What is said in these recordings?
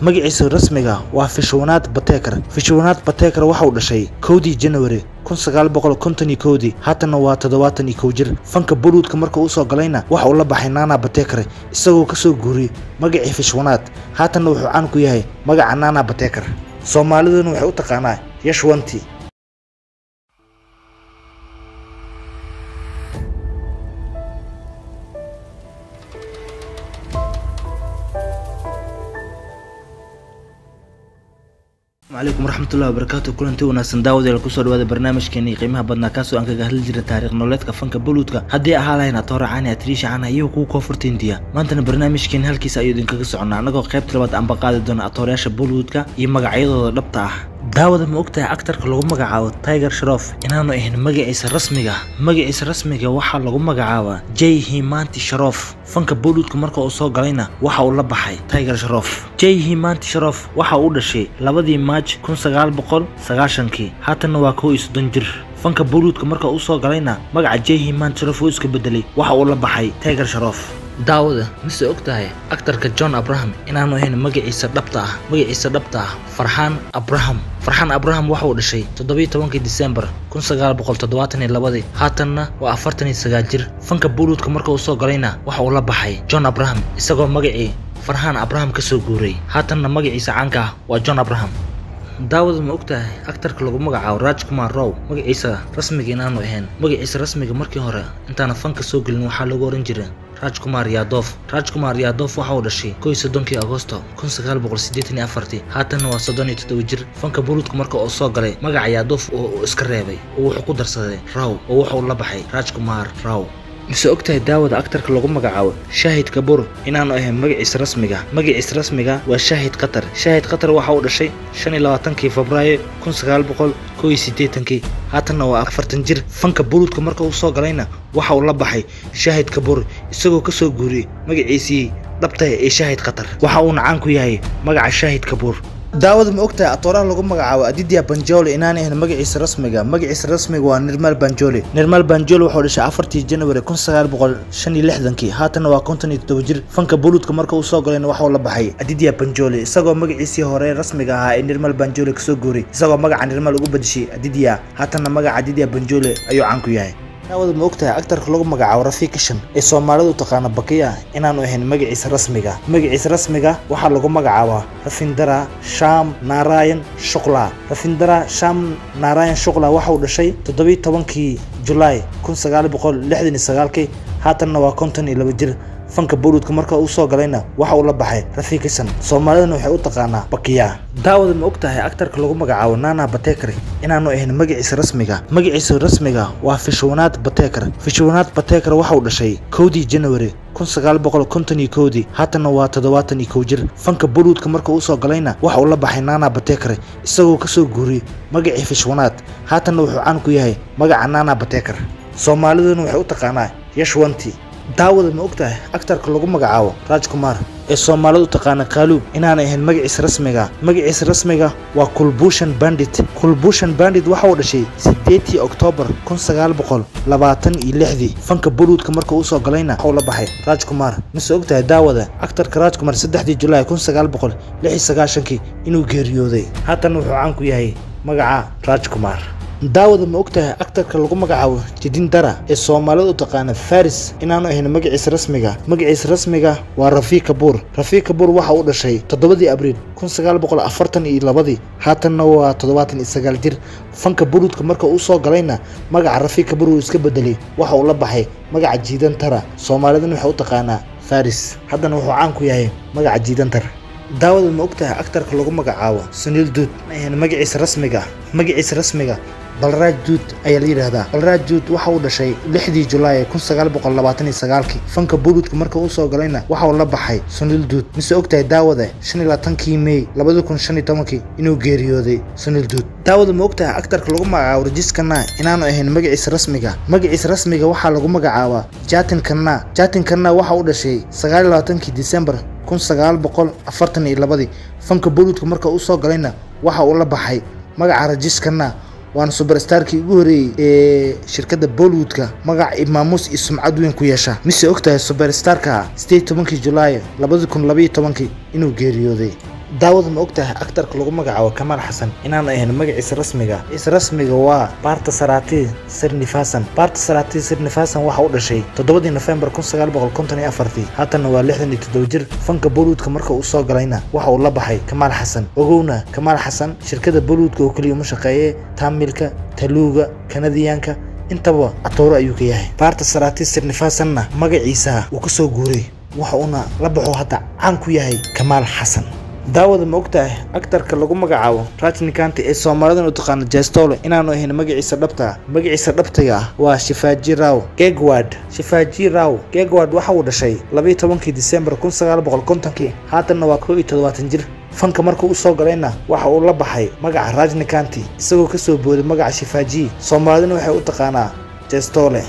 magaciisa rasmiga waa fishwanaad batekar fishwanaad batekar waxa uu dhashay kowdii janwari kun sagaal boqol konton iyo kowdii haatanna waa toddobaatan iyo kow jir. Fanka boluudka marka uu soo galayna waxa uu la baxay nana batekar isagoo ka soo guuriyey magacii fishwanaad haatanna wuxuu caan ku yahay magaca nana batekar soomaaliduna waxay u taqaanaa yashwanti alaykum waraxmatullahi wabarakaatu kulanti wanaagsan daawadeel ku soo dhawaada barnaamijkeeni qiimaha badnaa kaasoo aan kaga hadli jiray taariikh nololeedka fanka boluudka haddii ahaa lahayn atoora caani atriisha cana iyo kuwa koonfurta indiya. Maantana barnaamijkeeni halkiisa ayuu idinkaga soconnaa annagoo qaybta labaad aanba qaadi doona atoorayaasha boluudka iyo magacyadooda dhabta ah daawada ma ogtahay aktarka lagu magacaabo tiger sharof inaanu ahayn magaciisa rasmiga. Magaciisa rasmiga waxaa lagu magacaabaa j himanti sharof fanka boluudka marka uu soo galayna waxa uu la baxay tiger sharof j himanti sharof waxa uu dhashay labadii maaj kun sagaal boqol sagaashankii haatanna waa kow iyo soddon jir. Fanka boluudka marka uu soo galayna magaca j himanti sharof uu iska bedelay waxa uu la baxay tiger sharof daawada mise og tahay aktarka john abraham inaanu ahayn magaciisa dhabta ah? Magaciisa dhabta ah farxaan abraham. Farxaan abraham waxa uu dhashay toddobiyo tobankii disembar kun sagaal boqol toddobaatan iyo labadii. Haatanna waa afartan iyo sagaal jir. Fanka boluudka marka uu soo galayna waxa uu la baxay john abraham isagoo magacii farxaan abraham ka soo guuray. Haatanna magaciisa caanka ah waa john abraham daawada ma ogtahay aktarka lagu magacaabo raj kumar row magaciisa rasmiga inaanu ahayn. Magaciisa rasmiga markii hore intaana fanka soo gelin waxaa lagu oran jiray. Raj kumar yadof raj kumar yadof waxa uu dhashay kow soddonkii agosto kun sagaal boqol siddeetan iyo afartii. Haatanna waa soddon iyo toddoba jir. Fanka boluudka marka uu soo galay magaca yadof oo uu iska reebay oo wuxuu ku darsaday raw oo wuxuu la baxay raj kumar raw mise ogtahay daawada aktarka lagu magacaabo? Shaahid kabur inaanu ahayn magaciisa rasmiga. Magaciisa rasmiga waa shaahid qatar. Shaahid qatar waxa uu dhashay shan iyo labaatankii febraayo kun sagaal boqol kow iyo siddeetankii. Haatanna waa afartan jir. Fanka boluudka marka uu soo galayna waxa uu la baxay shaahid kabur isagoo ka soo guuriyey magaciisii dhabtaha ee shaahid qatar. Waxa uuna caan ku yahay magaca shaahid kabuur daawada ma ogtahay atooraha lagu magacaabo adidya banjoli inaanay ahayn magaciisa rasmiga. Magaciisa rasmiga waa nirmal banjoli. Nirmal banjoli wuxuu dhashay afartii janwari kun sagaal boqol shan iyo lixdankii. Haatanna waa konton iyo toddoba jir. Fanka boluudka marka uu soo galayna waxauu la baxay. Adidya banjoli isagoo magaciisii hore rasmiga ahaa ee nirmal banjoli ka soo guuray isagoo magaca nirmal ugu badishay adidya haatanna magaca adidya banjoli ayuu caan ku yahay daawada ma ogtahay aktarka lagu magacaabo rafiik kishan ee soomaalidu taqaana bakiya inaanu ahayn magaciisa rasmiga. Magaciisa rasmiga waxaa lagu magacaabaa rafindara sham narayan shukla rafindara sham narayan shukla waxa uu dhashay toddobiyo tobankii julaay kun sagaal boqol lixdan iyo sagaalkii haatanna waa konton iyo laba jir fanka boluudka marka uu soo galayna waxa uu la baxay rafiik kishan soomaaliduna waxay u taqaanaa bakiya. Daawada ma ogtahay aktarka lagu magacaabo nana batekar inaanu ahayn magaciisa rasmiga. Magaciisa rasmiga waa fishwanaad batekar fishwanaad batekar waxa uu dhashay kowdii janwari kun sagaal boqol konton iyo kowdii. Haatanna waa toddobaatan iyo kow jir. Fanka boluudka marka uu soo galayna waxa uu la baxay nana batekar isagoo ka soo guuriyey magacii fishwanaad haatanna wuxuu caan ku yahay magaca nana batekar soomaaliduna waxay u taqaanaa yashwanti daawada ma ogtahay aktarka lagu magacaabo raj kumar ee soomaalida u taqaana kaaluub inaanay ahayn magaciisa rasmiga. Magaciisa rasmiga waa kulbushan bandit. Kulbushan bandit waxa uu dhashay siddeetii oktoobar kun sagaal boqol labaatan iyo lixdii. Fanka boluudka marka uu soo galayna waxuu la baxay raj kumar. Mise ogtahay daawada aktarka raj kumar saddexdii julaay kun sagaal boqol lix iyo sagaashankii inuu geeriyooday? Haatan wuxuu caan ku yahay magaca raj kumar daawada ma ogtahay aktarka lagu magacaabo jidin dara ee soomaalida u taqaana faris inaanu ahayn magaciisa rasmiga. Magaciisa rasmiga waa rafiik kabuur rafiik kabuur waxa uu dhashay toddobadii abriil kun sagaal boqol afartan iyo labadii. Haatanna waa toddobaatan iyo sagaal jir. Fanka boluudka marka uu soo galayna magaca rafiik kabuur uu iska bedelay waxa uu la baxay magaca jiidan tara soomaaliduna waxay u taqaanaa faris. Haddana wuxuu caan ku yahay magaca jiidan tara daawada ma ogtahay aktarka lagu magacaabo suniil duud. Ahayn magaciisa rasmiga. Magaciisa rasmiga balraaj duud ayaa la yidhaahdaa balraaj duud waxa uu dhashay lixdii julaay kun sagaal boqol labaatan iyo sagaalkii. Fanka boluudka marka uu soo galayna waxa uu la baxay suniil duud. Mise ogtahay daawada shan iyo labaatankii mey labadi kun shan iyo tobankii inuu geeriyooday suniil duud. Daawada ma ogtahay aktarka lagu magacaabo rajis kanna inaanu ahayn magaciisa rasmiga. Magaciisa rasmiga waxaa lagu magacaabaa jatin kanna jatin kanna waxa uu dhashay sagaal iyo labaatankii disembar kun sagaal boqol afartan iyo labadii. Fanka boluudka marka uu soo galayna waxa uu la baxay magaca rajis kanna waana suberstarkii ugu horeeyey ee shirkadda bollywoodka magac imaamuus iyo sumcad weyn ku yeesha. Mise ogtahay suberstarka sideed tobankii julaay labadi kun labaiyo tobankii inuu geeriyooday daawad ma ogtahay aktarka lagu magacaabo kamaal xasan inaanu ahayn magaciisa rasmiga? Is rasmiga waa baarta sarati sirnifasan baarta sarati sirnifasan waxa u dhashay toddobadii nofembar kun sagaal boqol konton iyo afartii. Haatanna waa lixdan iyo toddoba jir. Fanka boluudka marka uu soo galayna waxa uu la baxay kamaal xasan. Ogowna kamaal xasan shirkada boluudka oo keliya uma shaqeeye taamilka taluuga kanadiyaanka intaba atooro ayuu ka yahay. Baarta sarati sirnifasanna magaciisa uu ka soo guuray waxa uuna la baxo hadda caan ku yahay kamaal xasan daawada ma ogtahay aktarka lagu magacaabo rajnikanti ee soomaalidan u taqaano jestole inaanu ahayn magaciisa dhabta magaciisa dhabtiga ah waa shifaji raw gegward shifaji raw gegward waxa uu dhashay labayo tobankii disembar kun sagaal boqol kontonkii haatanna waa koo iyo toddobaatan jir. Fanka markuu u soo galayna waxa uu la baxay magaca rajnikanti isagoo ka soo booday magaca shifaji soomaalidana waxay u taqaanaa jestole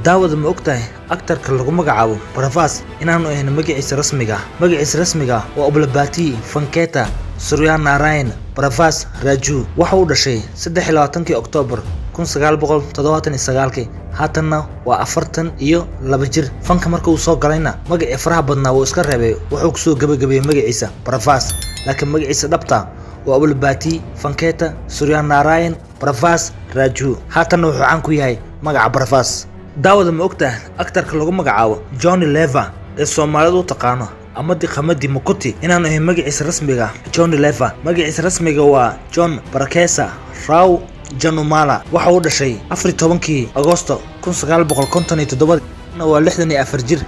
daawada ma ogtahay aktarka lagu magacaabo barafas inaanu ahayn magaciisa rasmiga? Magaciisa rasmiga waa oblabati fanketa suryan narayan barafas raju. Waxa uu dhashay saddex labaatankii oktoobar kun sagaal boqol toddobaatan iyo sagaalkii. Haatanna waa afartan iyo laba jir. Fanka marka uu soo galayna magacii faraha badnaa wuu iska reebay wuxuu ku soo gebagabeeyey magaciisa barafas laakiin magaciisa dhabta waa oblabati fanketa suryan narayan barafas raju. Haatanna wuxuu caan ku yahay magaca barafas daawada ma ogtahay aktarka lagu magacaabo johnny leva ee soomaalida u taqaano amadi khamadi mukuti inaanu ahayn magaciisa rasmiga johnny leva magaciisa rasmiga waa john barakesa raw janumala. Waxa uu dhashay afar tobankii agosto kun sagaal boqol konton iyo toddobadi waa lixdan iyo afar jir.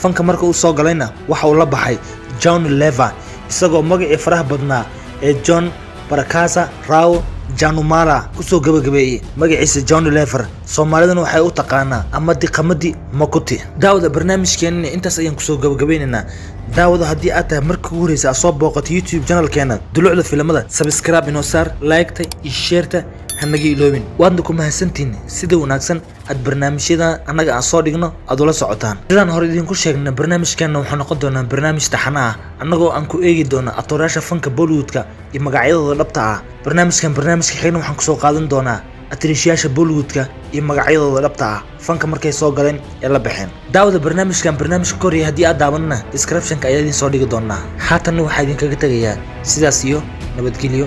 Fanka marka uu soo galayna waxa uu la baxay johnny leva isagoo magacii faraha badnaa ee john barakasa raw janumala ku soo gabagabeeyey magaciisa johnny lever. Soomaalidana waxay u taqaanaa amadi khamadi makuti. Daawada barnaamijkeenana intaas ayaan ku soo gabagabeynaynaa daawada haddii aad tahay marka ugu horeysa aad soo booqato youtube janalkeena dulucda filimada. Sabscribe inoo saar laygta iyo sheerta hanaga iloobin. Waadna ku mahadsantihiin sida wanaagsan? Aad barnaamijyada annaga aan soo dhigno aad ula socotaan. Sidaan hore idinku sheegna barnaamijkeenna wuxuu noqon doonaa barnaamij taxana ah. Annagoo aan ku eegi doono atoorayaasha fanka bollywoodka iyo magacyadooda dhabta ah. Barnaamijkan barnaamijka xigna waxaan ku soo qaadan doonaa atiriishayaasha bollywoodka iyo magacyadooda dhabta ah. Fanka markay soo galeen ee la baxeen. Daawada barnaamijkan barnaamijka koraya haddii aad daawanana descriptionka ayaa idiin soo dhigi doonaa. Haatanna waxaa idinkaga tegayaa sidaas iyo nabadgelyo